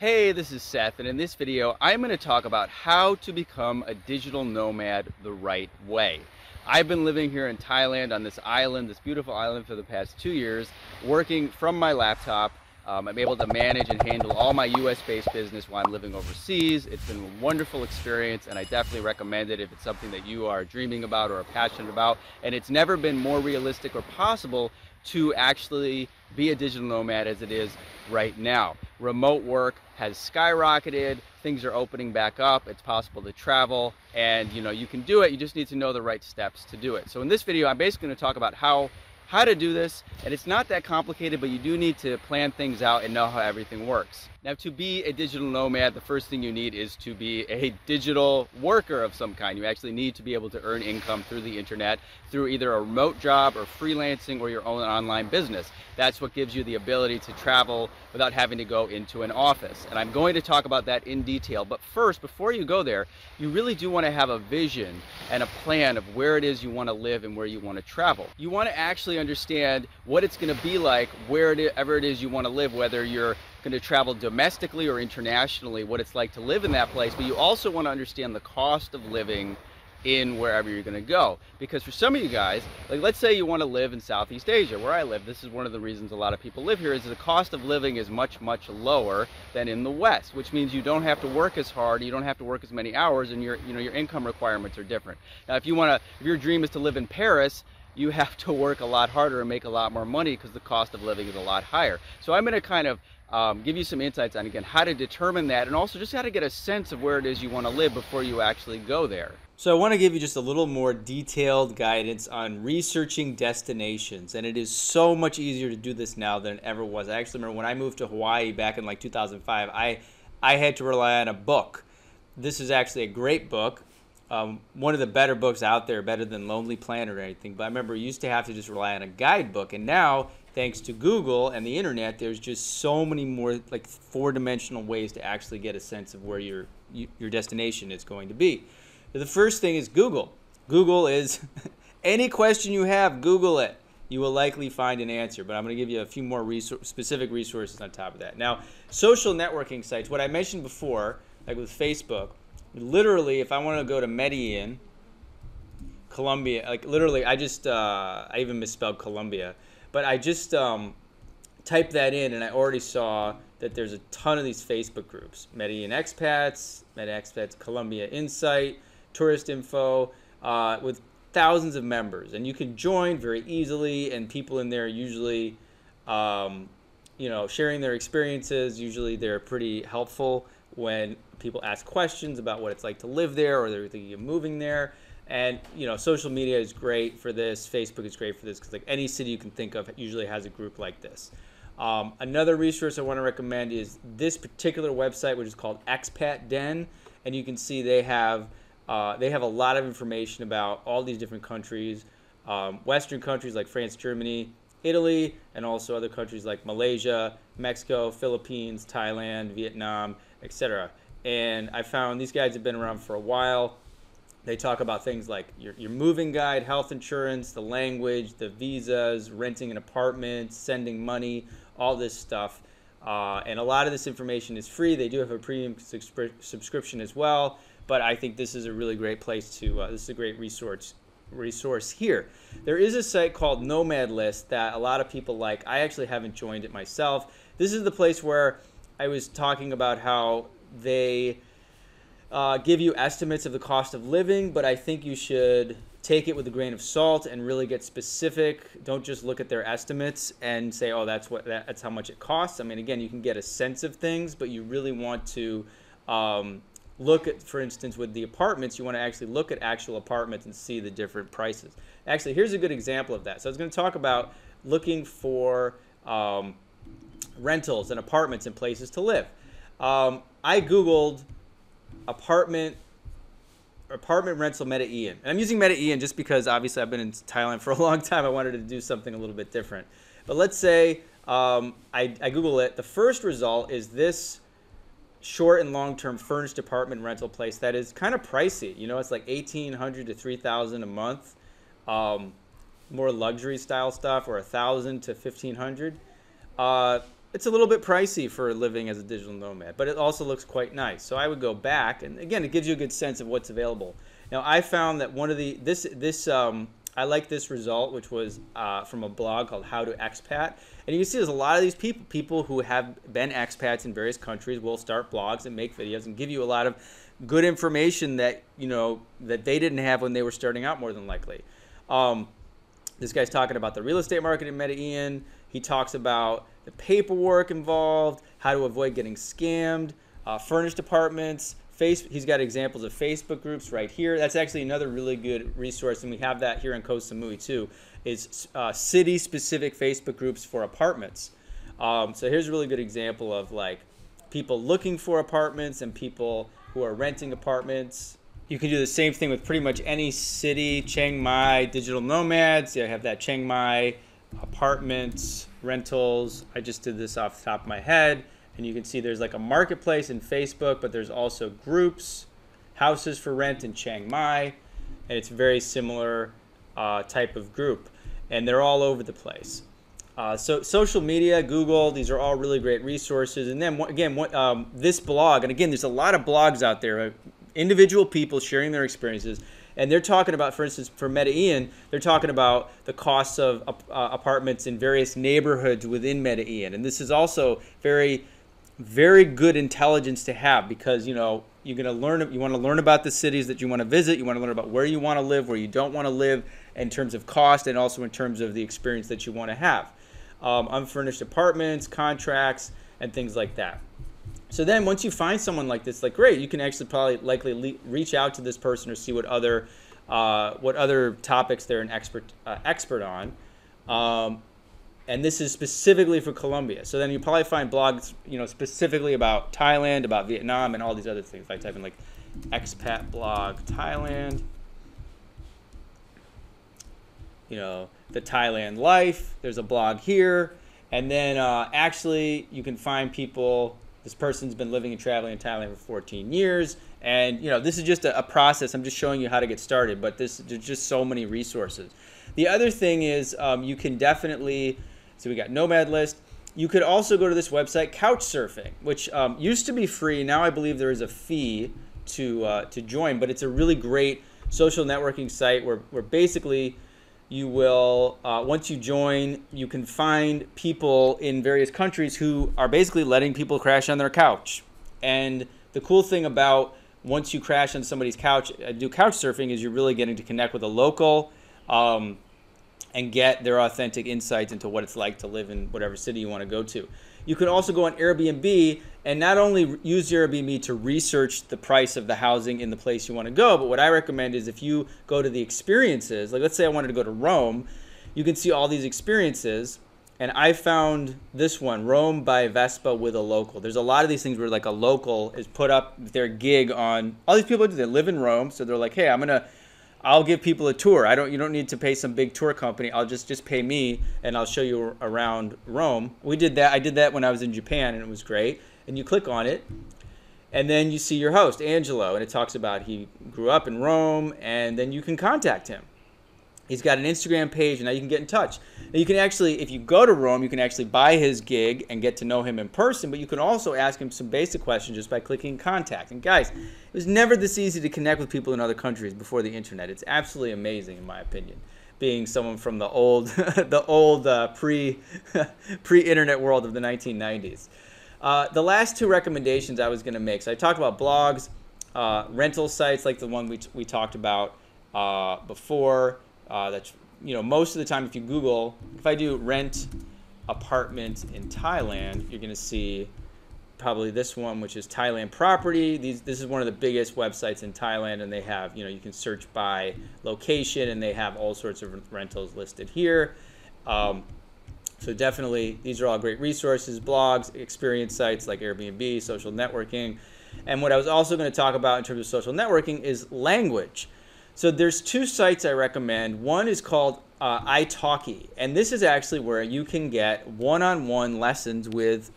Hey, this is Seth, and in this video, I'm going to talk about how to become a digital nomad the right way. I've been living here in Thailand on this island, this beautiful island for the past two years, working from my laptop. Um, I'm able to manage and handle all my US-based business while I'm living overseas. It's been a wonderful experience, and I definitely recommend it if it's something that you are dreaming about or are passionate about. And it's never been more realistic or possible to actually be a digital nomad as it is right now. Remote work has skyrocketed, things are opening back up, it's possible to travel, and you know, you can do it, you just need to know the right steps to do it. So in this video, I'm basically gonna talk about how how to do this, and it's not that complicated, but you do need to plan things out and know how everything works. Now, to be a digital nomad, the first thing you need is to be a digital worker of some kind. You actually need to be able to earn income through the internet, through either a remote job or freelancing or your own online business. That's what gives you the ability to travel without having to go into an office. And I'm going to talk about that in detail. But first, before you go there, you really do want to have a vision and a plan of where it is you want to live and where you want to travel. You want to actually understand what it's going to be like wherever it is you want to live, whether you're going to travel domestically or internationally, what it's like to live in that place, but you also want to understand the cost of living in wherever you're going to go. Because for some of you guys, like let's say you want to live in Southeast Asia, where I live, this is one of the reasons a lot of people live here, is the cost of living is much, much lower than in the West, which means you don't have to work as hard, you don't have to work as many hours, and your, you know, your income requirements are different. Now, if you want to, if your dream is to live in Paris, you have to work a lot harder and make a lot more money because the cost of living is a lot higher. So I'm going to kind of um, give you some insights on again how to determine that and also just how to get a sense of where it is you want to live before you actually go there. So I want to give you just a little more detailed guidance on researching destinations and it is so much easier to do this now than it ever was. I actually remember when I moved to Hawaii back in like 2005 I I had to rely on a book. This is actually a great book. Um, one of the better books out there, better than Lonely Planet or anything. But I remember you used to have to just rely on a guidebook, and now thanks to Google and the internet, there's just so many more like four-dimensional ways to actually get a sense of where your your destination is going to be. The first thing is Google. Google is any question you have, Google it. You will likely find an answer, but I'm going to give you a few more resource, specific resources on top of that. Now, social networking sites, what I mentioned before, like with Facebook, literally, if I want to go to Medellin, Colombia, like literally, I just, uh, I even misspelled Colombia. But I just um, typed that in and I already saw that there's a ton of these Facebook groups Medellin Expats, Med Expats, Colombia Insight, Tourist Info, uh, with thousands of members. And you can join very easily, and people in there usually, um, you know, sharing their experiences. Usually they're pretty helpful when people ask questions about what it's like to live there or they're thinking of moving there. And you know, social media is great for this. Facebook is great for this because like any city you can think of usually has a group like this. Um, another resource I want to recommend is this particular website, which is called Expat Den, and you can see they have uh, they have a lot of information about all these different countries, um, Western countries like France, Germany, Italy, and also other countries like Malaysia, Mexico, Philippines, Thailand, Vietnam, etc. And I found these guys have been around for a while. They talk about things like your, your moving guide, health insurance, the language, the visas, renting an apartment, sending money, all this stuff. Uh, and a lot of this information is free. They do have a premium subscription as well. But I think this is a really great place to, uh, this is a great resource resource here. There is a site called Nomad List that a lot of people like. I actually haven't joined it myself. This is the place where I was talking about how they uh, give you estimates of the cost of living, but I think you should take it with a grain of salt and really get specific. Don't just look at their estimates and say, "Oh, that's what that's how much it costs." I mean, again, you can get a sense of things, but you really want to um, look at, for instance, with the apartments, you want to actually look at actual apartments and see the different prices. Actually, here's a good example of that. So I was going to talk about looking for um, rentals and apartments and places to live. Um, I googled apartment apartment rental Medellin. And I'm using Meta Medellin just because obviously I've been in Thailand for a long time. I wanted to do something a little bit different. But let's say um, I, I Google it. The first result is this short and long-term furnished apartment rental place that is kind of pricey. You know, it's like 1800 to 3000 a month. Um, more luxury style stuff or 1000 to 1500. Uh, it's a little bit pricey for living as a digital nomad, but it also looks quite nice. So I would go back, and again, it gives you a good sense of what's available. Now I found that one of the this this um, I like this result, which was uh, from a blog called How to Expat, and you can see there's a lot of these people people who have been expats in various countries will start blogs and make videos and give you a lot of good information that you know that they didn't have when they were starting out more than likely. Um, this guy's talking about the real estate market in Medellin. He talks about the paperwork involved, how to avoid getting scammed, uh, furnished apartments. Face, he's got examples of Facebook groups right here. That's actually another really good resource, and we have that here in Koh Samui too. Is uh, city-specific Facebook groups for apartments. Um, so here's a really good example of like people looking for apartments and people who are renting apartments. You can do the same thing with pretty much any city. Chiang Mai digital nomads. Yeah, I have that Chiang Mai apartments, rentals. I just did this off the top of my head. And you can see there's like a marketplace in Facebook, but there's also groups, houses for rent in Chiang Mai. And it's a very similar uh, type of group. And they're all over the place. Uh, so social media, Google, these are all really great resources. And then again, what, um, this blog, and again, there's a lot of blogs out there, uh, individual people sharing their experiences and they're talking about, for instance, for Medellin, they're talking about the costs of uh, apartments in various neighborhoods within Medellin, and this is also very, very good intelligence to have because you know you're going to learn. You want to learn about the cities that you want to visit. You want to learn about where you want to live, where you don't want to live, in terms of cost, and also in terms of the experience that you want to have. Um, unfurnished apartments, contracts, and things like that. So then once you find someone like this, like great, you can actually probably likely le- reach out to this person or see what other uh, what other topics they're an expert uh, expert on. Um, and this is specifically for Colombia. So then you probably find blogs, you know, specifically about Thailand, about Vietnam, and all these other things. If I type in like expat blog Thailand, you know, the Thailand life. There's a blog here, and then uh, actually you can find people this person's been living and traveling in Thailand for 14 years. And, you know, this is just a, a process. I'm just showing you how to get started, but this, there's just so many resources. The other thing is um, you can definitely, so we got Nomad List. You could also go to this website, Couchsurfing, which um, used to be free. Now I believe there is a fee to, uh, to join, but it's a really great social networking site where, where basically you will uh, once you join you can find people in various countries who are basically letting people crash on their couch. And the cool thing about once you crash on somebody's couch uh, do couch surfing is you're really getting to connect with a local um, and get their authentic insights into what it's like to live in whatever city you want to go to you can also go on Airbnb and not only use Airbnb to research the price of the housing in the place you want to go, but what I recommend is if you go to the experiences, like let's say I wanted to go to Rome, you can see all these experiences. And I found this one, Rome by Vespa with a local. There's a lot of these things where like a local is put up their gig on all these people do. They live in Rome, so they're like, hey, I'm gonna I'll give people a tour. I don't you don't need to pay some big tour company. I'll just just pay me and I'll show you around Rome. We did that. I did that when I was in Japan and it was great. And you click on it and then you see your host, Angelo, and it talks about he grew up in Rome and then you can contact him. He's got an Instagram page, and now you can get in touch. Now you can actually, if you go to Rome, you can actually buy his gig and get to know him in person. But you can also ask him some basic questions just by clicking contact. And guys, it was never this easy to connect with people in other countries before the internet. It's absolutely amazing, in my opinion. Being someone from the old, the old uh, pre, pre-internet world of the 1990s. Uh, the last two recommendations I was going to make. So I talked about blogs, uh, rental sites like the one we, we talked about uh, before uh, that's you know most of the time if you Google, if I do rent apartment in Thailand, you're going to see probably this one, which is Thailand property. These this is one of the biggest websites in Thailand, and they have you know you can search by location, and they have all sorts of rentals listed here. Um, so definitely, these are all great resources, blogs, experience sites like Airbnb, social networking. And what I was also going to talk about in terms of social networking is language. So there's two sites I recommend. One is called uh, italki, and this is actually where you can get one-on-one lessons with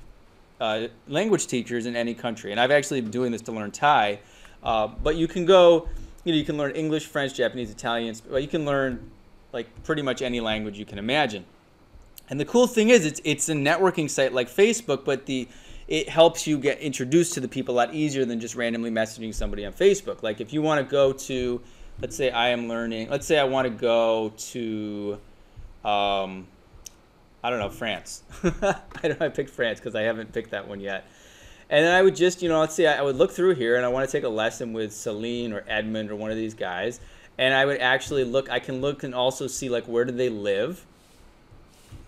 uh, language teachers in any country. And I've actually been doing this to learn Thai, uh, but you can go, you know, you can learn English, French, Japanese, Italian, but you can learn like pretty much any language you can imagine. And the cool thing is, it's it's a networking site like Facebook, but the it helps you get introduced to the people a lot easier than just randomly messaging somebody on Facebook. Like if you want to go to, let's say I am learning, let's say I want to go to, um, I don't know, France. I know, I picked France because I haven't picked that one yet. And then I would just, you know, let's say I would look through here and I want to take a lesson with Celine or Edmund or one of these guys. And I would actually look, I can look and also see like where do they live.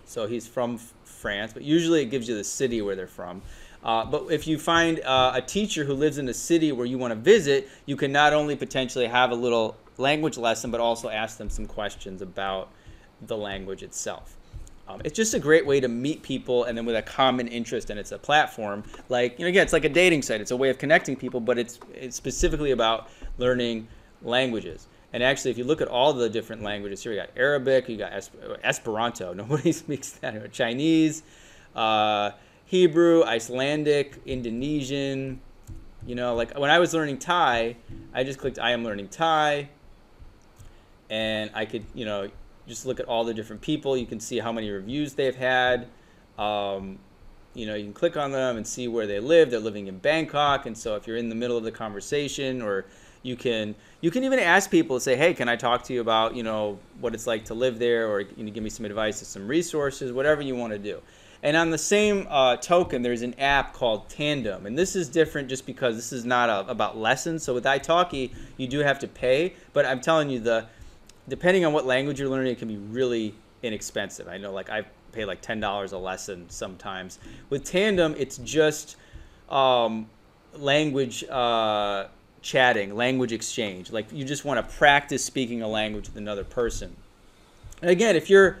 So he's from France, but usually it gives you the city where they're from. Uh, but if you find uh, a teacher who lives in a city where you want to visit, you can not only potentially have a little language lesson, but also ask them some questions about the language itself. Um, it's just a great way to meet people and then with a common interest and it's a platform like you know again it's like a dating site it's a way of connecting people but it's it's specifically about learning languages and actually if you look at all the different languages here you got arabic you got esperanto nobody speaks that chinese uh, Hebrew, Icelandic, Indonesian. You know, like when I was learning Thai, I just clicked I am learning Thai. And I could, you know, just look at all the different people. You can see how many reviews they've had. Um, you know, you can click on them and see where they live. They're living in Bangkok. And so if you're in the middle of the conversation or you can you can even ask people say hey can i talk to you about you know what it's like to live there or you know, give me some advice or some resources whatever you want to do and on the same uh, token, there's an app called Tandem. And this is different just because this is not a, about lessons. So with italki, you do have to pay. But I'm telling you, the depending on what language you're learning, it can be really inexpensive. I know like I pay like $10 a lesson sometimes. With Tandem, it's just um, language uh, chatting, language exchange. Like you just want to practice speaking a language with another person. And again, if you're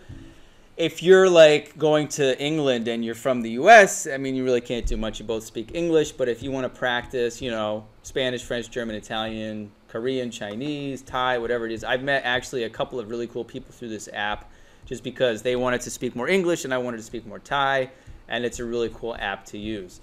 if you're like going to England and you're from the US, I mean, you really can't do much. You both speak English, but if you want to practice, you know, Spanish, French, German, Italian, Korean, Chinese, Thai, whatever it is, I've met actually a couple of really cool people through this app just because they wanted to speak more English and I wanted to speak more Thai, and it's a really cool app to use.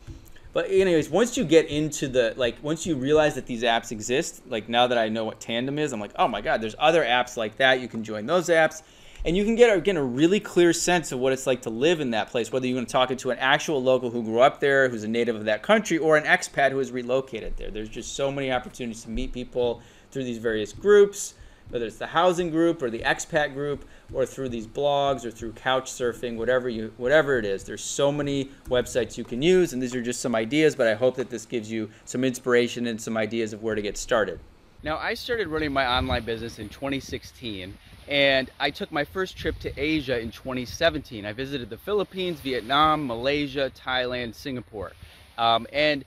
But anyways, once you get into the like once you realize that these apps exist, like now that I know what Tandem is, I'm like, "Oh my god, there's other apps like that. You can join those apps." And you can get again a really clear sense of what it's like to live in that place whether you're going to talk to an actual local who grew up there who's a native of that country or an expat who has relocated there. There's just so many opportunities to meet people through these various groups whether it's the housing group or the expat group or through these blogs or through couch surfing whatever you whatever it is. There's so many websites you can use and these are just some ideas but i hope that this gives you some inspiration and some ideas of where to get started. Now i started running my online business in 2016 and I took my first trip to Asia in 2017. I visited the Philippines, Vietnam, Malaysia, Thailand, Singapore. Um, and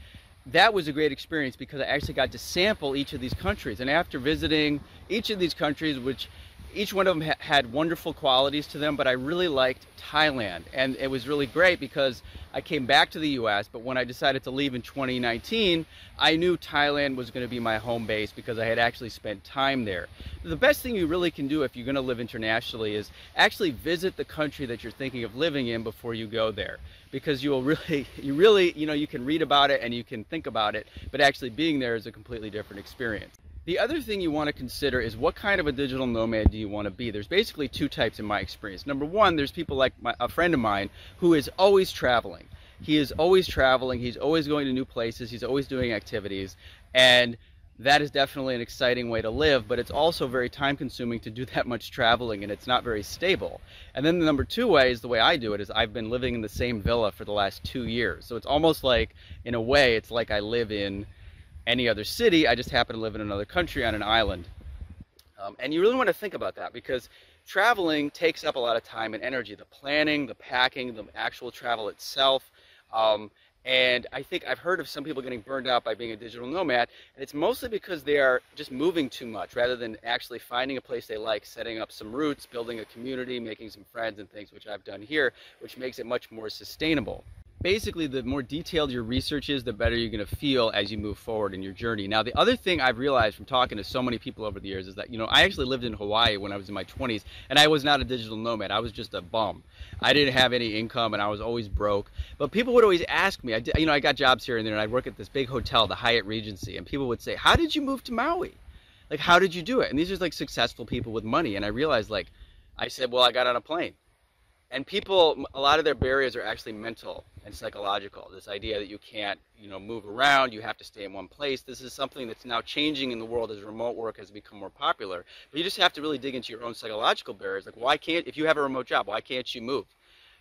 that was a great experience because I actually got to sample each of these countries. And after visiting each of these countries, which each one of them ha had wonderful qualities to them, but I really liked Thailand. And it was really great because I came back to the US, but when I decided to leave in 2019, I knew Thailand was going to be my home base because I had actually spent time there. The best thing you really can do if you're going to live internationally is actually visit the country that you're thinking of living in before you go there because you will really you really you know you can read about it and you can think about it but actually being there is a completely different experience the other thing you want to consider is what kind of a digital nomad do you want to be? There's basically two types in my experience. Number one, there's people like my, a friend of mine who is always traveling. He is always traveling. He's always going to new places. He's always doing activities. And that is definitely an exciting way to live, but it's also very time consuming to do that much traveling and it's not very stable. And then the number two way is the way I do it is I've been living in the same villa for the last two years. So it's almost like, in a way, it's like I live in any other city. I just happen to live in another country on an island. Um, and you really want to think about that because traveling takes up a lot of time and energy. The planning, the packing, the actual travel itself. Um, and I think I've heard of some people getting burned out by being a digital nomad, and it's mostly because they are just moving too much rather than actually finding a place they like, setting up some roots, building a community, making some friends and things, which I've done here, which makes it much more sustainable basically the more detailed your research is, the better you're going to feel as you move forward in your journey. Now, the other thing I've realized from talking to so many people over the years is that, you know, I actually lived in Hawaii when I was in my 20s, and I was not a digital nomad. I was just a bum. I didn't have any income, and I was always broke. But people would always ask me, I did, you know, I got jobs here and there, and I'd work at this big hotel, the Hyatt Regency, and people would say, how did you move to Maui? Like, how did you do it? And these are like successful people with money. And I realized, like, I said, well, I got on a plane And people, a lot of their barriers are actually mental and psychological. This idea that you can't, you know, move around, you have to stay in one place. This is something that's now changing in the world as remote work has become more popular. But you just have to really dig into your own psychological barriers. Like, why can't, if you have a remote job, why can't you move?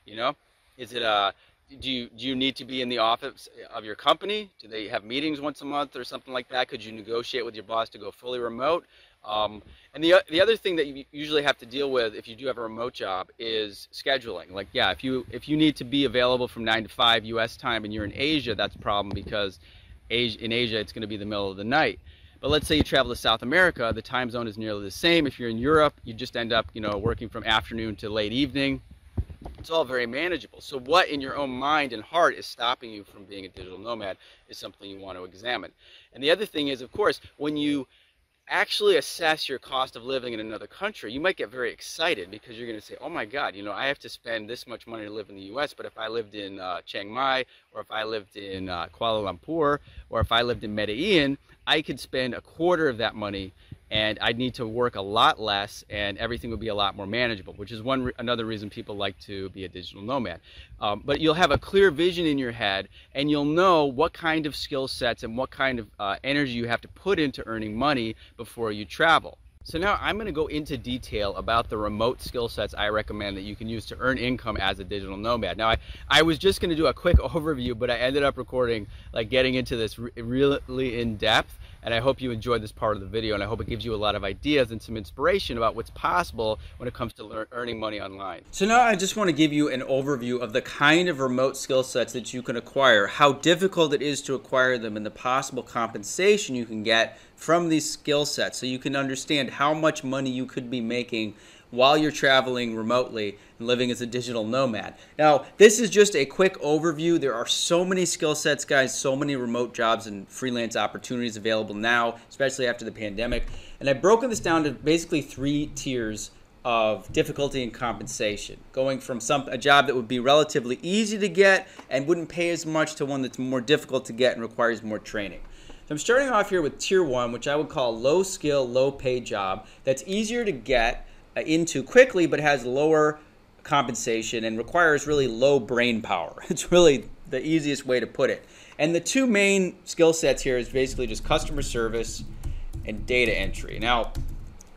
You know, is it a uh, do you do you need to be in the office of your company? Do they have meetings once a month or something like that? Could you negotiate with your boss to go fully remote? Um, and the the other thing that you usually have to deal with if you do have a remote job is scheduling. Like, yeah, if you if you need to be available from nine to five U.S. time and you're in Asia, that's a problem because Asia, in Asia it's going to be the middle of the night. But let's say you travel to South America, the time zone is nearly the same. If you're in Europe, you just end up, you know, working from afternoon to late evening it's all very manageable. So what in your own mind and heart is stopping you from being a digital nomad is something you want to examine. And the other thing is, of course, when you actually assess your cost of living in another country, you might get very excited because you're going to say, oh my God, you know, I have to spend this much money to live in the US, but if I lived in uh, Chiang Mai, or if I lived in uh, Kuala Lumpur, or if I lived in Medellin, I could spend a quarter of that money and I'd need to work a lot less and everything would be a lot more manageable, which is one another reason people like to be a digital nomad. Um, but you'll have a clear vision in your head and you'll know what kind of skill sets and what kind of uh, energy you have to put into earning money before you travel. So now I'm going to go into detail about the remote skill sets I recommend that you can use to earn income as a digital nomad. Now I, I was just going to do a quick overview, but I ended up recording like getting into this re really in depth and I hope you enjoyed this part of the video and I hope it gives you a lot of ideas and some inspiration about what's possible when it comes to earning money online. So now I just want to give you an overview of the kind of remote skill sets that you can acquire, how difficult it is to acquire them, and the possible compensation you can get from these skill sets so you can understand how much money you could be making while you're traveling remotely and living as a digital nomad. Now, this is just a quick overview. There are so many skill sets, guys, so many remote jobs and freelance opportunities available now, especially after the pandemic. And I've broken this down to basically three tiers of difficulty and compensation, going from some a job that would be relatively easy to get and wouldn't pay as much to one that's more difficult to get and requires more training. So I'm starting off here with tier one, which I would call low skill, low pay job that's easier to get into quickly, but has lower compensation and requires really low brain power. It's really the easiest way to put it. And the two main skill sets here is basically just customer service and data entry. Now,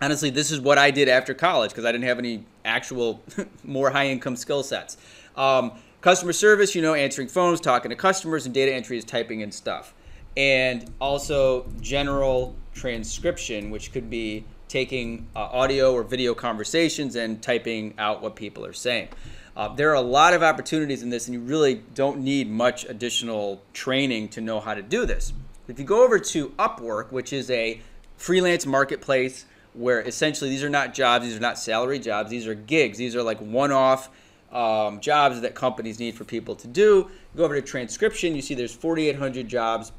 honestly, this is what I did after college because I didn't have any actual more high income skill sets. Um, customer service, you know, answering phones, talking to customers, and data entry is typing in stuff. And also general transcription, which could be taking uh, audio or video conversations and typing out what people are saying. Uh, there are a lot of opportunities in this, and you really don't need much additional training to know how to do this. If you go over to Upwork, which is a freelance marketplace where essentially these are not jobs, these are not salary jobs, these are gigs, these are like one off um, jobs that companies need for people to do. You go over to transcription, you see there's 4,800 jobs,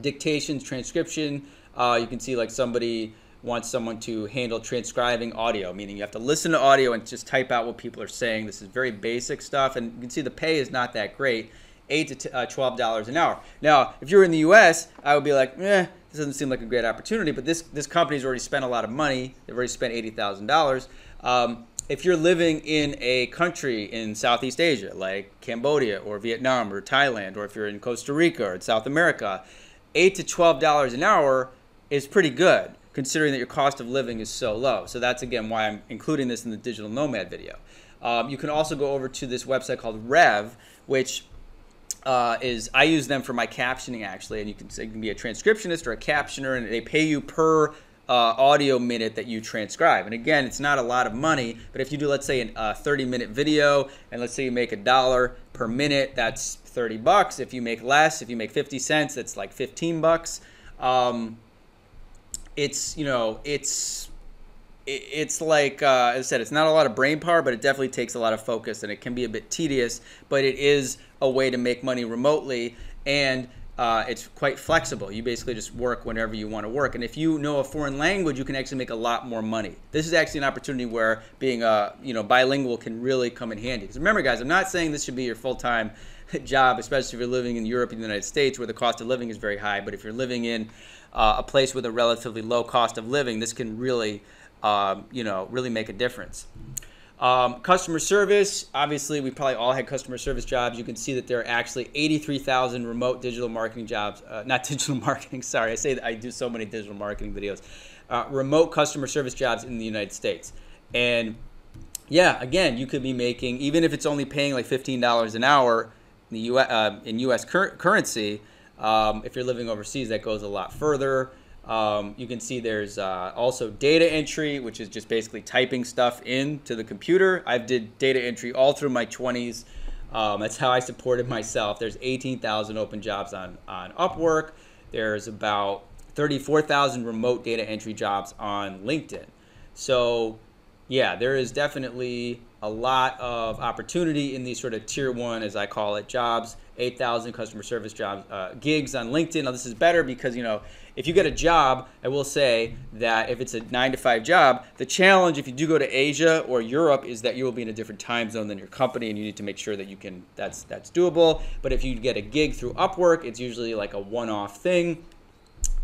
dictations, transcription. Uh, you can see like somebody wants someone to handle transcribing audio, meaning you have to listen to audio and just type out what people are saying. This is very basic stuff, and you can see the pay is not that great, eight to uh, twelve dollars an hour. Now, if you're in the U.S., I would be like, eh, this doesn't seem like a great opportunity. But this this company's already spent a lot of money. They've already spent eighty thousand um, dollars. If you're living in a country in Southeast Asia, like Cambodia or Vietnam or Thailand, or if you're in Costa Rica or in South America, eight to twelve dollars an hour is pretty good considering that your cost of living is so low. So that's again why I'm including this in the digital nomad video. Um, you can also go over to this website called Rev, which uh, is I use them for my captioning actually, and you can, you can be a transcriptionist or a captioner, and they pay you per uh, audio minute that you transcribe. And again, it's not a lot of money, but if you do, let's say, a uh, 30 minute video, and let's say you make a dollar per minute, that's 30 bucks. If you make less, if you make 50 cents, that's like 15 bucks. Um, it's you know it's it's like uh, as I said, it's not a lot of brain power, but it definitely takes a lot of focus, and it can be a bit tedious. But it is a way to make money remotely, and uh, it's quite flexible. You basically just work whenever you want to work, and if you know a foreign language, you can actually make a lot more money. This is actually an opportunity where being a uh, you know bilingual can really come in handy. Because remember, guys, I'm not saying this should be your full time job, especially if you're living in Europe and the United States, where the cost of living is very high. But if you're living in uh, a place with a relatively low cost of living, this can really, um, you know, really make a difference. Um, customer service, obviously, we probably all had customer service jobs. You can see that there are actually 83,000 remote digital marketing jobs. Uh, not digital marketing, sorry. I say that I do so many digital marketing videos. Uh, remote customer service jobs in the United States. And yeah, again, you could be making, even if it's only paying like $15 an hour in, the US, uh, in US cur- currency, um, if you're living overseas, that goes a lot further. Um, you can see there's uh, also data entry, which is just basically typing stuff into the computer. I did data entry all through my 20s. Um, that's how I supported myself. There's 18,000 open jobs on, on Upwork. There's about 34,000 remote data entry jobs on LinkedIn. So, yeah, there is definitely a lot of opportunity in these sort of tier one, as I call it, jobs. 8,000 customer service jobs, uh, gigs on LinkedIn. Now, this is better because, you know, if you get a job, I will say that if it's a nine to five job, the challenge if you do go to Asia or Europe is that you will be in a different time zone than your company, and you need to make sure that you can. That's that's doable. But if you get a gig through Upwork, it's usually like a one-off thing.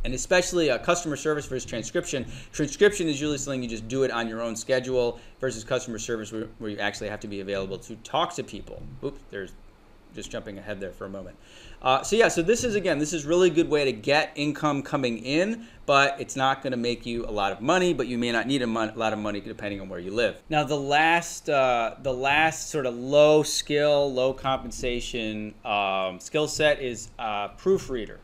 And especially uh, customer service versus transcription. Transcription is usually something you just do it on your own schedule versus customer service where, where you actually have to be available to talk to people. Oops, there's just jumping ahead there for a moment. Uh, so yeah, so this is again, this is really good way to get income coming in, but it's not going to make you a lot of money. But you may not need a, mon- lot of money depending on where you live. Now the last, uh, the last sort of low skill, low compensation um, skill set is uh, proofreader.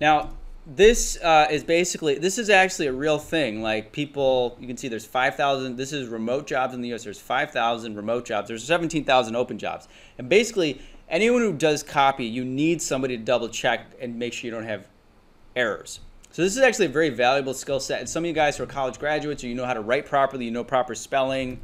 Now this uh, is basically this is actually a real thing like people you can see there's 5000 this is remote jobs in the us there's 5000 remote jobs there's 17000 open jobs and basically anyone who does copy, you need somebody to double check and make sure you don't have errors. So this is actually a very valuable skill set. And some of you guys who are college graduates, or you know how to write properly, you know proper spelling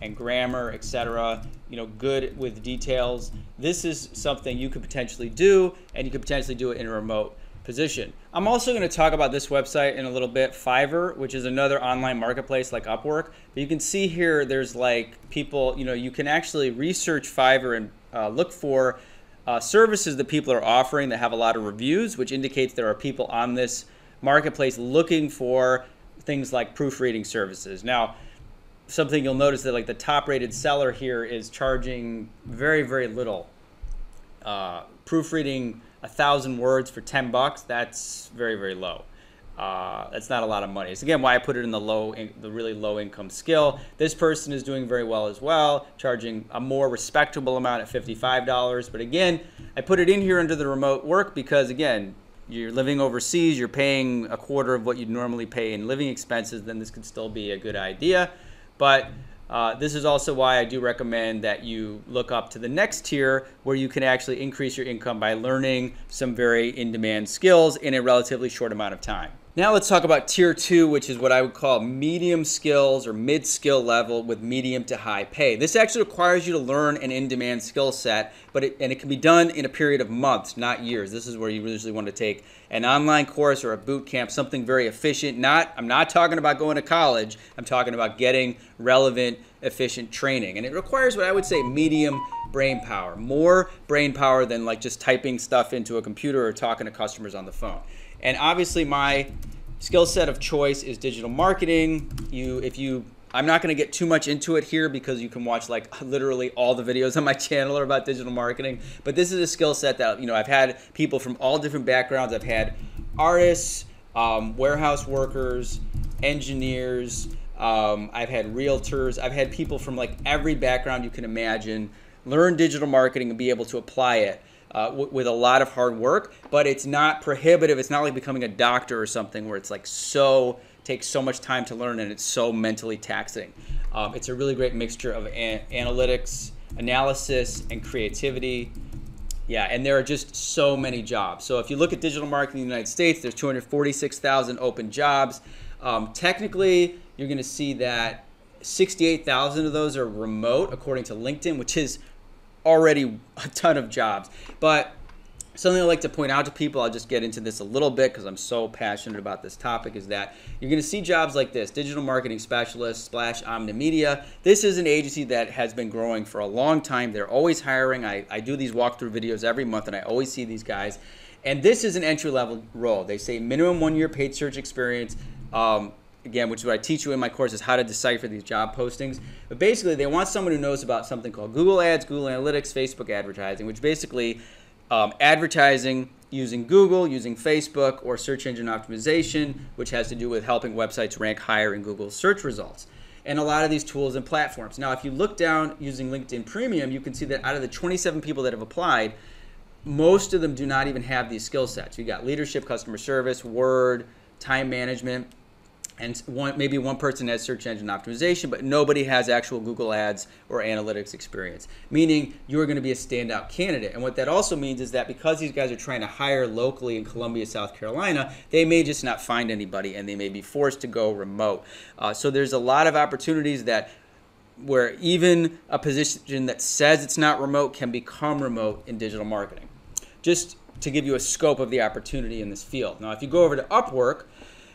and grammar, etc. You know, good with details. This is something you could potentially do, and you could potentially do it in a remote position. I'm also going to talk about this website in a little bit, Fiverr, which is another online marketplace like Upwork. But you can see here, there's like people, you know, you can actually research Fiverr and uh, look for uh, services that people are offering that have a lot of reviews, which indicates there are people on this marketplace looking for things like proofreading services. Now, something you'll notice that like the top rated seller here is charging very, very little. Uh, proofreading a thousand words for 10 bucks, that's very, very low. Uh, that's not a lot of money. It's again why I put it in the low, in, the really low income skill. This person is doing very well as well, charging a more respectable amount at $55. But again, I put it in here under the remote work because again, you're living overseas, you're paying a quarter of what you'd normally pay in living expenses, then this could still be a good idea. But uh, this is also why I do recommend that you look up to the next tier where you can actually increase your income by learning some very in demand skills in a relatively short amount of time. Now let's talk about tier two, which is what I would call medium skills or mid skill level with medium to high pay. This actually requires you to learn an in-demand skill set, but it, and it can be done in a period of months, not years. This is where you usually want to take an online course or a boot camp, something very efficient. Not I'm not talking about going to college. I'm talking about getting relevant, efficient training, and it requires what I would say medium brain power, more brain power than like just typing stuff into a computer or talking to customers on the phone. And obviously my skill set of choice is digital marketing. You if you I'm not going to get too much into it here because you can watch like literally all the videos on my channel are about digital marketing. But this is a skill set that you know I've had people from all different backgrounds. I've had artists, um, warehouse workers, engineers. Um, I've had realtors. I've had people from like every background you can imagine learn digital marketing and be able to apply it uh, w- with a lot of hard work, but it's not prohibitive. It's not like becoming a doctor or something where it's like so takes so much time to learn and it's so mentally taxing. Um, it's a really great mixture of analytics, analysis, and creativity. Yeah, and there are just so many jobs. So if you look at digital marketing in the United States, there's 246,000 open jobs. Um, technically, you're going to see that 68,000 of those are remote, according to LinkedIn, which is already a ton of jobs. But something I like to point out to people, I'll just get into this a little bit because I'm so passionate about this topic, is that you're going to see jobs like this digital marketing specialist slash Omnimedia. This is an agency that has been growing for a long time. They're always hiring. I, I do these walkthrough videos every month and I always see these guys. And this is an entry level role. They say minimum one year paid search experience. Um, again, which is what I teach you in my course, is how to decipher these job postings. But basically, they want someone who knows about something called Google Ads, Google Analytics, Facebook advertising, which basically um, advertising using Google, using Facebook, or search engine optimization, which has to do with helping websites rank higher in Google search results. And a lot of these tools and platforms. Now, if you look down using LinkedIn Premium, you can see that out of the 27 people that have applied, most of them do not even have these skill sets. You got leadership, customer service, Word, time management, and one, maybe one person has search engine optimization, but nobody has actual Google Ads or analytics experience, meaning you're going to be a standout candidate. And what that also means is that because these guys are trying to hire locally in Columbia, South Carolina, they may just not find anybody and they may be forced to go remote. Uh, so there's a lot of opportunities that where even a position that says it's not remote can become remote in digital marketing. Just to give you a scope of the opportunity in this field. Now, if you go over to Upwork,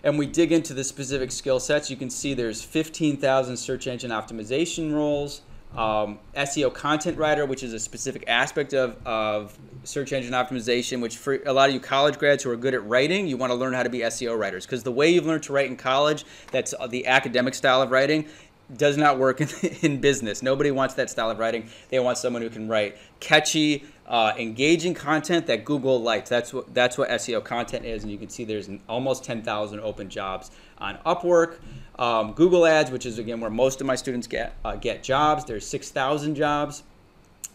and we dig into the specific skill sets, you can see there's 15,000 search engine optimization roles, um, SEO content writer, which is a specific aspect of, of search engine optimization, which for a lot of you college grads who are good at writing, you want to learn how to be SEO writers. Because the way you've learned to write in college, that's the academic style of writing, does not work in, in, business. Nobody wants that style of writing. They want someone who can write catchy, uh, engaging content that Google likes. That's what that's what SEO content is, and you can see there's almost 10,000 open jobs on Upwork. Um, Google Ads, which is again where most of my students get uh, get jobs. There's 6,000 jobs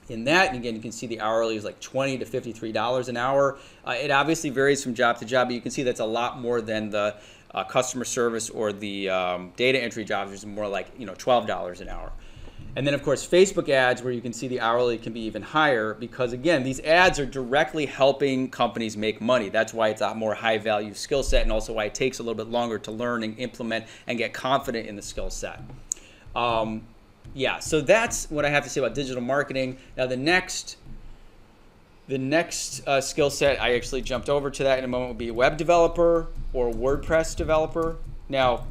in that. And again, you can see the hourly is like 20 to 53 dollars an hour. Uh, it obviously varies from job to job, but you can see that's a lot more than the uh, customer service or the um, data entry jobs, which is more like you know $12 an hour. And then of course Facebook ads where you can see the hourly can be even higher because again these ads are directly helping companies make money. That's why it's a more high value skill set and also why it takes a little bit longer to learn and implement and get confident in the skill set. Um, yeah, so that's what I have to say about digital marketing. Now the next the next uh, skill set, I actually jumped over to that in a moment, would be web developer or WordPress developer. Now,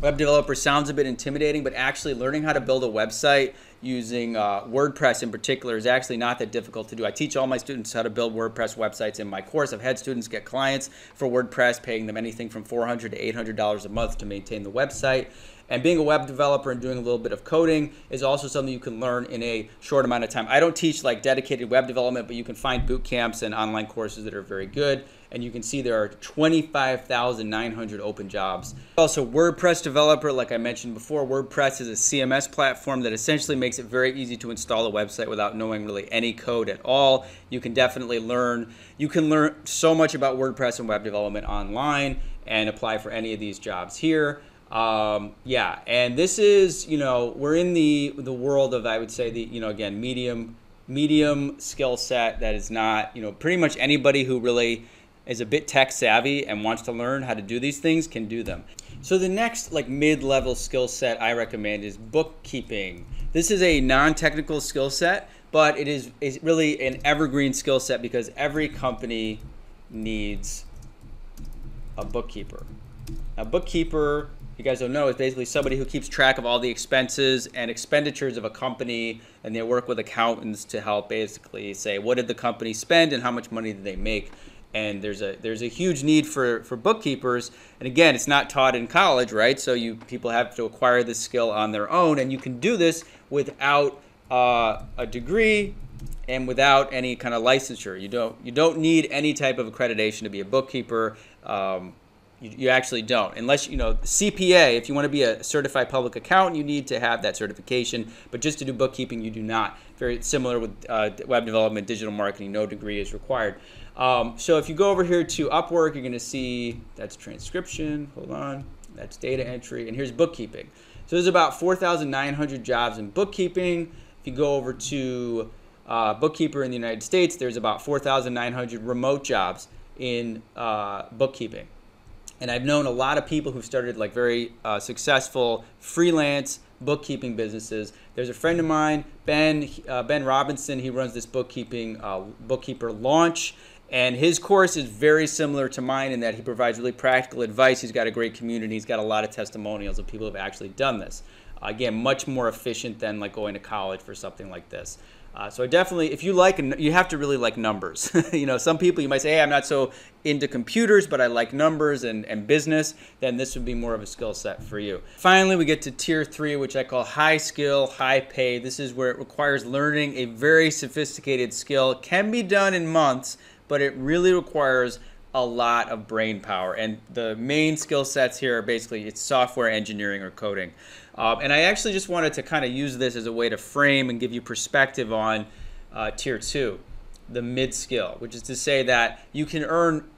web developer sounds a bit intimidating, but actually learning how to build a website using uh, WordPress in particular is actually not that difficult to do. I teach all my students how to build WordPress websites in my course. I've had students get clients for WordPress, paying them anything from $400 to $800 a month to maintain the website. And being a web developer and doing a little bit of coding is also something you can learn in a short amount of time. I don't teach like dedicated web development, but you can find boot camps and online courses that are very good. And you can see there are 25,900 open jobs. Also, WordPress developer, like I mentioned before, WordPress is a CMS platform that essentially makes it very easy to install a website without knowing really any code at all. You can definitely learn, you can learn so much about WordPress and web development online and apply for any of these jobs here. Um, yeah, and this is you know we're in the the world of I would say the you know again medium medium skill set that is not you know pretty much anybody who really is a bit tech savvy and wants to learn how to do these things can do them. So the next like mid-level skill set I recommend is bookkeeping. This is a non-technical skill set, but it is is really an evergreen skill set because every company needs a bookkeeper. A bookkeeper you guys don't know, is basically somebody who keeps track of all the expenses and expenditures of a company, and they work with accountants to help basically say what did the company spend and how much money did they make. And there's a there's a huge need for, for bookkeepers, and again, it's not taught in college, right? So you people have to acquire this skill on their own, and you can do this without uh, a degree and without any kind of licensure. You don't you don't need any type of accreditation to be a bookkeeper. Um, you, you actually don't. Unless, you know, CPA, if you want to be a certified public accountant, you need to have that certification. But just to do bookkeeping, you do not. Very similar with uh, web development, digital marketing, no degree is required. Um, so if you go over here to Upwork, you're going to see that's transcription. Hold on. That's data entry. And here's bookkeeping. So there's about 4,900 jobs in bookkeeping. If you go over to uh, bookkeeper in the United States, there's about 4,900 remote jobs in uh, bookkeeping. And I've known a lot of people who've started like very uh, successful freelance bookkeeping businesses. There's a friend of mine, Ben uh, Ben Robinson. He runs this bookkeeping uh, bookkeeper launch, and his course is very similar to mine in that he provides really practical advice. He's got a great community. He's got a lot of testimonials of people who have actually done this. Again, much more efficient than like going to college for something like this. Uh, so I definitely, if you like, you have to really like numbers. you know, some people you might say, hey, I'm not so into computers, but I like numbers and, and business. Then this would be more of a skill set for you. Finally, we get to tier three, which I call high skill, high pay. This is where it requires learning a very sophisticated skill. Can be done in months, but it really requires a lot of brain power. And the main skill sets here are basically it's software engineering or coding. Um, and I actually just wanted to kind of use this as a way to frame and give you perspective on uh, tier two, the mid skill, which is to say that you can earn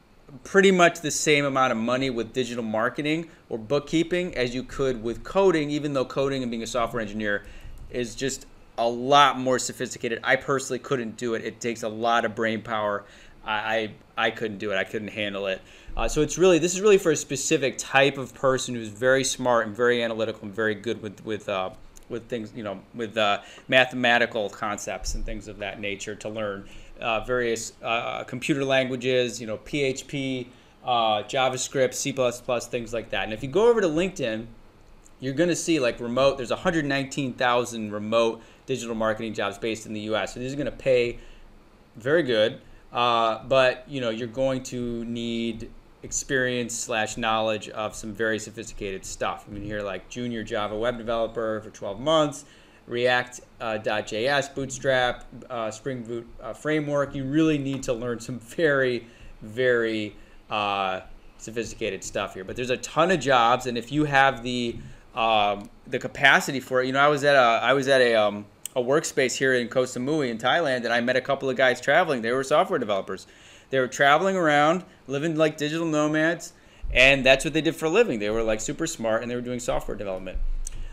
pretty much the same amount of money with digital marketing or bookkeeping as you could with coding, even though coding and being a software engineer is just a lot more sophisticated. I personally couldn't do it. It takes a lot of brain power. I, I, couldn't do it. I couldn't handle it. Uh, so it's really this is really for a specific type of person who's very smart and very analytical and very good with with uh, with things you know with uh, mathematical concepts and things of that nature to learn uh, various uh, computer languages, you know PHP, uh, JavaScript, C++, things like that. And if you go over to LinkedIn, you're going to see like remote. There's 119,000 remote digital marketing jobs based in the U.S. So these are going to pay very good. Uh, but you know you're going to need experience slash knowledge of some very sophisticated stuff. I mean, here like junior Java web developer for 12 months, React uh, Bootstrap, uh, Spring Boot uh, framework. You really need to learn some very, very uh, sophisticated stuff here. But there's a ton of jobs, and if you have the um, the capacity for it, you know, I was at a I was at a um, a workspace here in Koh Samui in Thailand, and I met a couple of guys traveling. They were software developers they were traveling around, living like digital nomads, and that's what they did for a living. They were like super smart and they were doing software development.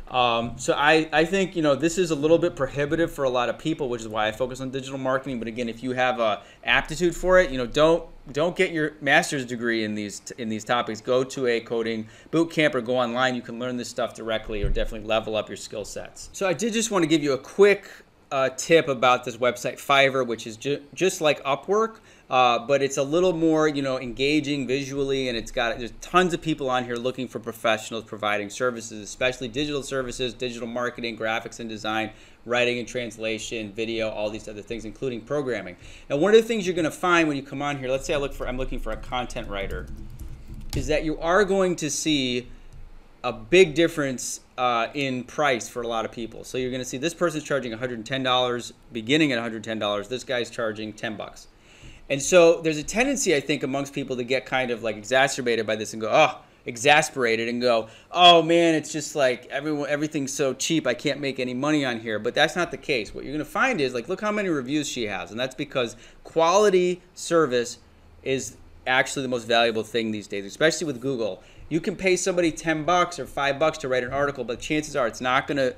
Um, so I, I think you know this is a little bit prohibitive for a lot of people, which is why I focus on digital marketing. But again, if you have a aptitude for it, you know don't don't get your master's degree in these in these topics. Go to a coding boot camp or go online. You can learn this stuff directly, or definitely level up your skill sets. So I did just want to give you a quick uh, tip about this website Fiverr, which is ju- just like Upwork, uh, but it's a little more, you know, engaging visually, and it's got there's tons of people on here looking for professionals providing services, especially digital services, digital marketing, graphics and design, writing and translation, video, all these other things, including programming. Now, one of the things you're going to find when you come on here, let's say I look for, I'm looking for a content writer, is that you are going to see a big difference uh, in price for a lot of people. So you're going to see this person's charging $110, beginning at $110. This guy's charging 10 bucks. And so there's a tendency, I think, amongst people to get kind of like exacerbated by this and go, oh, exasperated and go, oh man, it's just like everyone, everything's so cheap, I can't make any money on here. But that's not the case. What you're going to find is like, look how many reviews she has, and that's because quality service is actually the most valuable thing these days, especially with Google. You can pay somebody 10 bucks or 5 bucks to write an article, but chances are it's not going to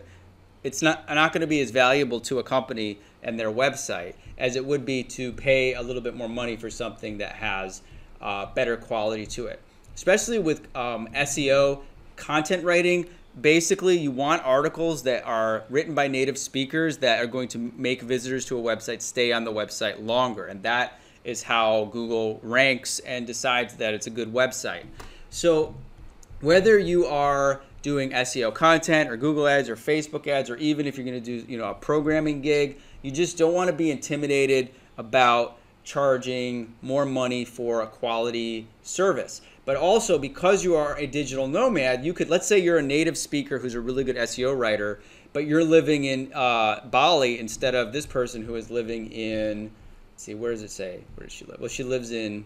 it's not not going to be as valuable to a company and their website as it would be to pay a little bit more money for something that has uh, better quality to it. Especially with um, SEO content writing, basically you want articles that are written by native speakers that are going to make visitors to a website stay on the website longer, and that is how Google ranks and decides that it's a good website. So whether you are doing SEO content or Google ads or Facebook ads, or even if you're going to do you know a programming gig, you just don't want to be intimidated about charging more money for a quality service. But also because you are a digital nomad, you could let's say you're a native speaker who's a really good SEO writer, but you're living in uh, Bali instead of this person who is living in. see, where does it say? Where does she live? Well, she lives in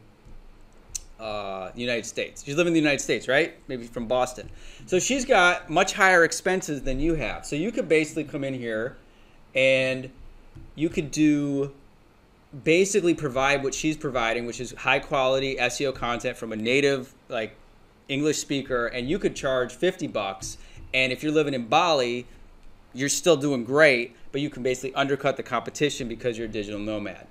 uh, the United States. She's living in the United States, right? Maybe from Boston. So she's got much higher expenses than you have. So you could basically come in here and you could do basically provide what she's providing, which is high quality SEO content from a native like English speaker, and you could charge 50 bucks. And if you're living in Bali, you're still doing great, but you can basically undercut the competition because you're a digital nomad.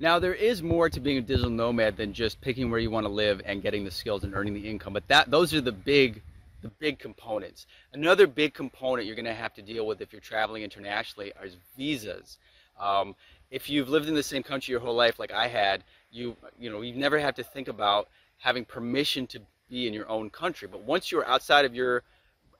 Now, there is more to being a digital nomad than just picking where you want to live and getting the skills and earning the income. But that those are the big the big components. Another big component you're going to have to deal with if you're traveling internationally is visas. Um, if you've lived in the same country your whole life, like I had, you you know you never have to think about having permission to be in your own country. But once you're outside of your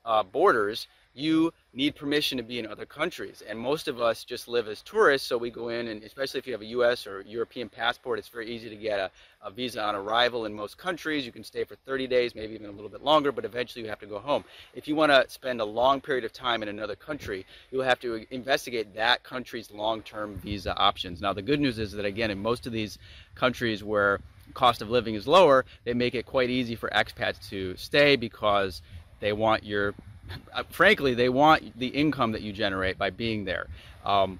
uh, borders, you need permission to be in other countries. And most of us just live as tourists, so we go in, and especially if you have a US or European passport, it's very easy to get a, a, visa on arrival in most countries. You can stay for 30 days, maybe even a little bit longer, but eventually you have to go home. If you want to spend a long period of time in another country, you'll have to investigate that country's long term visa options. Now, the good news is that, again, in most of these countries where cost of living is lower, they make it quite easy for expats to stay because they want your frankly, they want the income that you generate by being there. Um,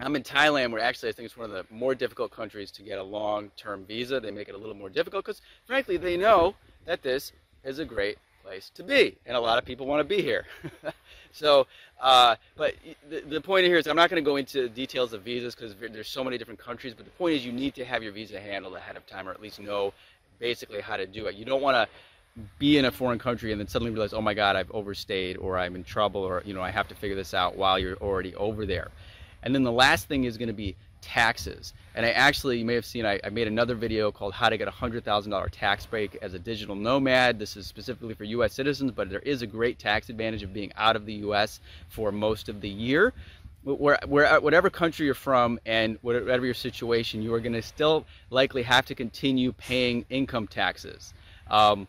I'm in Thailand, where actually I think it's one of the more difficult countries to get a long-term visa. They make it a little more difficult because, frankly, they know that this is a great place to be, and a lot of people want to be here. so, uh, but the, the point here is I'm not going to go into details of visas because there's so many different countries. But the point is you need to have your visa handled ahead of time, or at least know basically how to do it. You don't want to be in a foreign country and then suddenly realize, oh my God, I've overstayed or I'm in trouble or, you know, I have to figure this out while you're already over there. And then the last thing is going to be taxes. And I actually, you may have seen, I, I made another video called how to get a $100,000 tax break as a digital nomad. This is specifically for U.S. citizens, but there is a great tax advantage of being out of the U.S. for most of the year. Where, where, whatever country you're from and whatever your situation, you are going to still likely have to continue paying income taxes. Um,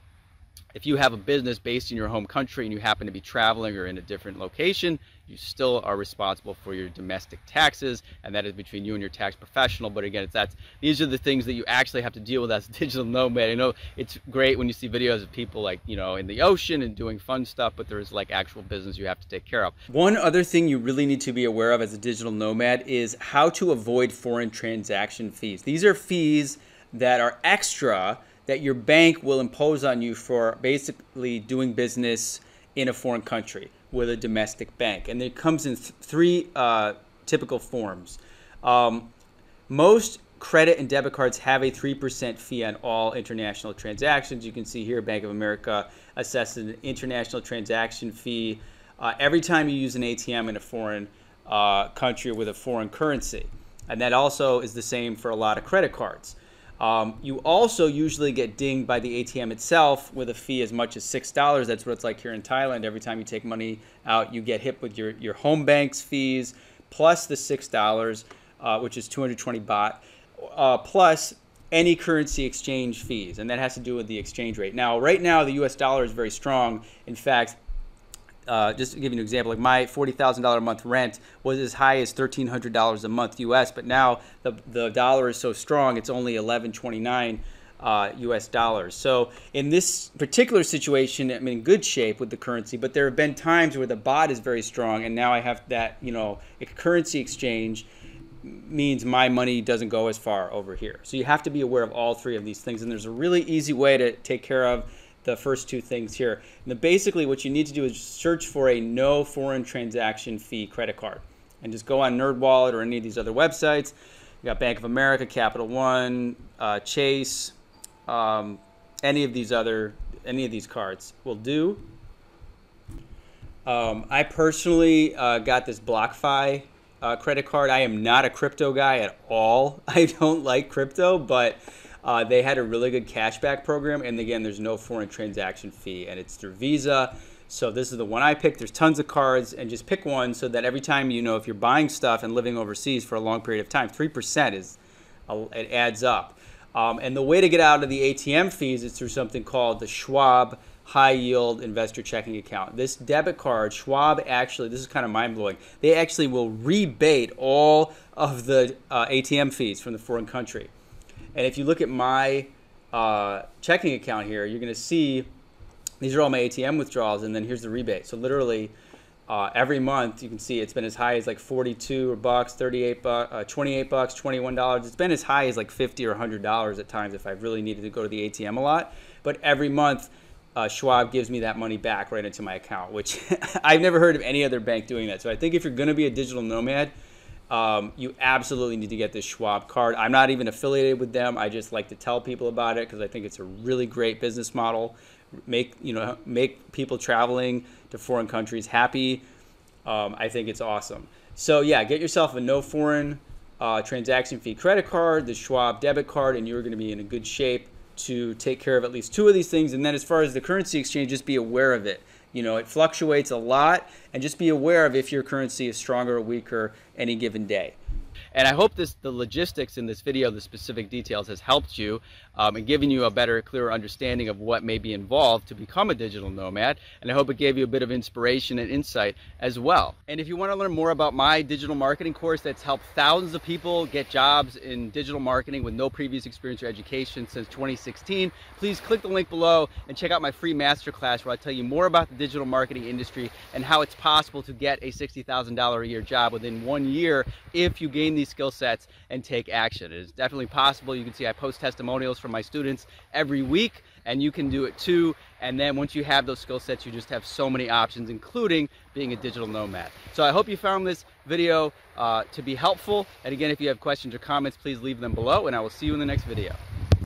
if you have a business based in your home country and you happen to be traveling or in a different location, you still are responsible for your domestic taxes, and that is between you and your tax professional. But again, it's that's these are the things that you actually have to deal with as a digital nomad. I know it's great when you see videos of people like you know in the ocean and doing fun stuff, but there is like actual business you have to take care of. One other thing you really need to be aware of as a digital nomad is how to avoid foreign transaction fees. These are fees that are extra that your bank will impose on you for basically doing business in a foreign country with a domestic bank. And it comes in th- three uh, typical forms. Um, most credit and debit cards have a 3% fee on all international transactions. You can see here Bank of America assesses an international transaction fee uh, every time you use an ATM in a foreign uh, country with a foreign currency. And that also is the same for a lot of credit cards. Um, you also usually get dinged by the ATM itself with a fee as much as $6. That's what it's like here in Thailand. Every time you take money out, you get hit with your, your home bank's fees plus the $6, uh, which is 220 baht, uh, plus any currency exchange fees. And that has to do with the exchange rate. Now, right now, the US dollar is very strong. In fact, uh, just to give you an example, like my forty thousand dollar a month rent was as high as thirteen hundred dollars a month U.S., but now the the dollar is so strong, it's only eleven twenty nine. Uh, U.S. dollars. So in this particular situation, I'm in good shape with the currency. But there have been times where the baht is very strong, and now I have that you know currency exchange means my money doesn't go as far over here. So you have to be aware of all three of these things, and there's a really easy way to take care of the first two things here. And basically what you need to do is search for a no foreign transaction fee credit card. And just go on NerdWallet or any of these other websites. You got Bank of America, Capital One, uh, Chase, um, any of these other, any of these cards will do. Um, I personally uh, got this BlockFi uh, credit card. I am not a crypto guy at all. I don't like crypto, but uh, they had a really good cashback program, and again, there's no foreign transaction fee, and it's through Visa. So this is the one I picked. There's tons of cards, and just pick one so that every time you know if you're buying stuff and living overseas for a long period of time, three percent is it adds up. Um, and the way to get out of the ATM fees is through something called the Schwab High Yield Investor Checking Account. This debit card, Schwab actually, this is kind of mind blowing. They actually will rebate all of the uh, ATM fees from the foreign country. And if you look at my uh, checking account here, you're going to see these are all my ATM withdrawals, and then here's the rebate. So literally, uh, every month you can see it's been as high as like 42 bucks, 38 bucks, uh, 28 bucks, 21 dollars. It's been as high as like 50 or 100 dollars at times if I've really needed to go to the ATM a lot. But every month, uh, Schwab gives me that money back right into my account, which I've never heard of any other bank doing that. So I think if you're going to be a digital nomad, um, you absolutely need to get this Schwab card. I'm not even affiliated with them. I just like to tell people about it because I think it's a really great business model. Make you know make people traveling to foreign countries happy. Um, I think it's awesome. So yeah, get yourself a no foreign uh, transaction fee credit card, the Schwab debit card, and you're going to be in a good shape to take care of at least two of these things. And then as far as the currency exchange, just be aware of it. You know, it fluctuates a lot, and just be aware of if your currency is stronger or weaker any given day. And I hope this the logistics in this video, the specific details, has helped you um, and given you a better, clearer understanding of what may be involved to become a digital nomad. And I hope it gave you a bit of inspiration and insight as well. And if you want to learn more about my digital marketing course that's helped thousands of people get jobs in digital marketing with no previous experience or education since 2016, please click the link below and check out my free masterclass where I tell you more about the digital marketing industry and how it's possible to get a $60,000 a year job within one year if you gain these skill sets and take action. It is definitely possible. You can see I post testimonials from my students every week and you can do it too. And then once you have those skill sets, you just have so many options, including being a digital nomad. So I hope you found this video uh, to be helpful. And again, if you have questions or comments, please leave them below and I will see you in the next video.